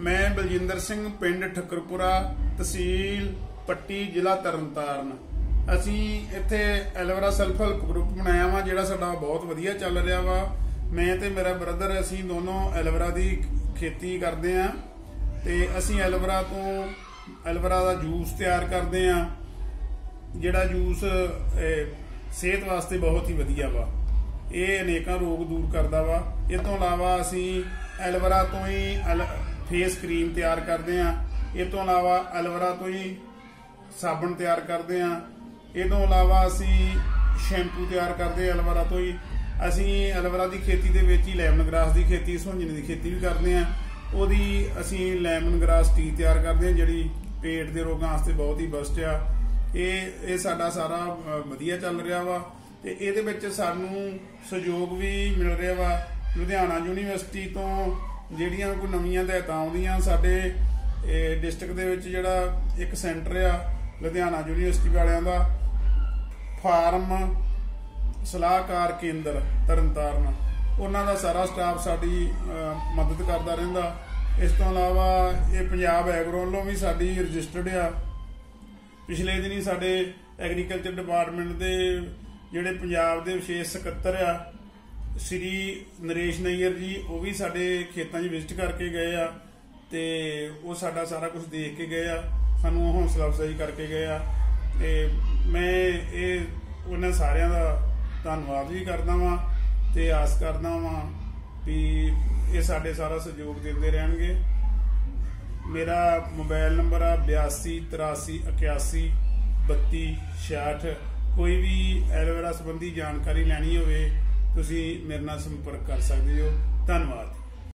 ਮੈਂ ਬਲਜਿੰਦਰ ਸਿੰਘ, ਪਿੰਡ ਠੱਕਰਪੁਰਾ, ਤਹਿਸੀਲ ਪੱਟੀ, ਜ਼ਿਲ੍ਹਾ ਤਰਨਤਾਰਨ। ਅਸੀਂ ਇੱਥੇ ਐਲੋਵੇਰਾ ਸੈਲਫ ਹੈਲਪ ਗਰੁੱਪ ਬਣਾਇਆ ਵਾ, ਜਿਹੜਾ ਸਾਡਾ ਬਹੁਤ ਵਧੀਆ ਚੱਲ ਰਿਹਾ ਵਾ। ਮੈਂ ਤੇ ਮੇਰਾ ਬ੍ਰਦਰ, ਅਸੀਂ ਦੋਨੋਂ ਐਲੋਵੇਰਾ ਦੀ ਖੇਤੀ ਕਰਦੇ ਆ। ਤੇ ਅਸੀਂ ਐਲਵਰਾ ਤੋਂ ਐਲਵਰਾ ਦਾ ਜੂਸ ਤਿਆਰ ਕਰਦੇ ਆ, ਜਿਹੜਾ ਜੂਸ ਸਿਹਤ ਵਾਸਤੇ ਬਹੁਤ ਹੀ ਵਧੀਆ ਵਾ। ਇਹ ਅਨੇਕਾਂ ਰੋਗ ਦੂਰ ਕਰਦਾ ਵਾ। ਇਹ ਤੋਂ ਇਲਾਵਾ ਅਸੀਂ ਐਲਵਰਾ ਤੋਂ ਹੀ ਫੇਸ ਕਰੀਮ ਤਿਆਰ ਕਰਦੇ ਆ ਇਹ ਤੋਂ ਇਲਾਵਾ ਐਲੋਵੇਰਾ ਤੋਂ ਹੀ ਸਾਬਣ ਤਿਆਰ ਕਰਦੇ ਆ ਇਹ ਤੋਂ ਇਲਾਵਾ ਅਸੀਂ ਸ਼ੈਂਪੂ ਤਿਆਰ ਕਰਦੇ ਆ ਐਲੋਵੇਰਾ ਤੋਂ ਹੀ। ਅਸੀਂ ਐਲੋਵੇਰਾ ਦੀ ਖੇਤੀ ਦੇ ਵਿੱਚ ਹੀ ਲੈਮਨ ਗ੍ਰਾਸ ਦੀ ਖੇਤੀ ਸੁੰਜਣ ਦੀ ਖੇਤੀ ਵੀ ਕਰਦੇ ਆ ਉਹਦੀ ਅਸੀਂ ਲੈਮਨ ਗ੍ਰਾਸ ਟੀ ਤਿਆਰ ਕਰਦੇ ਆ ਜਿਹੜੀ ਪੇਟ ਦੇ ਰੋਗਾਂ ਵਾਸਤੇ ਬਹੁਤ ਹੀ ਬਸਟ ਆ। ਇਹ ਇਹ ਸਾਡਾ ਸਾਰਾ ਵਧੀਆ ਚੱਲ ਰਿਹਾ ਵਾ। ਤੇ ਇਹਦੇ ਵਿੱਚ ਸਾਨੂੰ ਸਹਿਯੋਗ ਵੀ ਮਿਲ ਰਿਹਾ ਵਾ। ਲੁਧਿਆਣਾ ਯੂਨੀਵਰਸਿਟੀ ਤੋਂ ਜਿਹੜੀਆਂ ਕੋਈ ਨਵੀਆਂ ਹਦਾਇਤਾਂ ਆਉਂਦੀਆਂ, ਸਾਡੇ ਡਿਸਟ੍ਰਿਕਟ ਦੇ ਵਿੱਚ ਜਿਹੜਾ ਇੱਕ ਸੈਂਟਰ ਆ, ਲੁਧਿਆਣਾ ਯੂਨੀਵਰਸਿਟੀ ਵਾਲਿਆਂ ਦਾ, ਫਾਰਮ ਸਲਾਹਕਾਰ ਕੇਂਦਰ ਤਰਨਤਾਰਨ। ਉਹਨਾਂ ਦਾ ਸਾਰਾ ਸਟਾਫ ਸਾਡੀ ਮਦਦ ਕਰਦਾ ਰਹਿੰਦਾ। ਇਸ ਤੋਂ ਇਲਾਵਾ ਇਹ ਪੰਜਾਬ ਐਗਰੋ ਵੱਲੋਂ ਵੀ ਸਾਡੀ ਰਜਿਸਟਰਡ ਆ। ਪਿਛਲੇ ਦਿਨੀ ਸਾਡੇ ਐਗਰੀਕਲਚਰ ਡਿਪਾਰਟਮੈਂਟ ਦੇ ਜਿਹੜੇ ਪੰਜਾਬ ਦੇ ਵਿਸ਼ੇਸ਼ ਸਕੱਤਰ ਆ, ਸ੍ਰੀ ਨਰੇਸ਼ ਨਈਅਰ ਜੀ, ਉਹ ਵੀ ਸਾਡੇ ਖੇਤਾਂ 'ਚ ਵਿਜ਼ਿਟ ਕਰਕੇ ਗਏ ਆ ਤੇ ਉਹ ਸਾਡਾ ਸਾਰਾ ਕੁਝ ਦੇਖ ਕੇ ਗਏ ਆ, ਸਾਨੂੰ ਉਹ ਹੌਸਲਾ ਅਫਜ਼ਾਈ ਕਰਕੇ ਗਏ ਆ ਤੇ ਮੈਂ ਇਹ ਉਹਨਾਂ ਸਾਰਿਆਂ ਦਾ ਧੰਨਵਾਦ ਵੀ ਕਰਦਾ ਵਾਂ ਤੇ ਆਸ ਕਰਦਾ ਵਾਂ ਵੀ ਇਹ ਸਾਡੇ ਸਾਰਾ ਸਹਿਯੋਗ ਦਿੰਦੇ ਰਹਿਣਗੇ। ਮੇਰਾ ਮੋਬਾਈਲ ਨੰਬਰ ਆ 82 83 81 32 66 ਕੋਈ ਵੀ ਐਲੋਵੇਰਾ ਸੰਬੰਧੀ ਜਾਣਕਾਰੀ ਲੈਣੀ ਹੋਵੇ, ਤੁਸੀਂ ਮੇਰੇ ਨਾਲ ਸੰਪਰਕ ਕਰ ਸਕਦੇ ਹੋ। ਧੰਨਵਾਦ।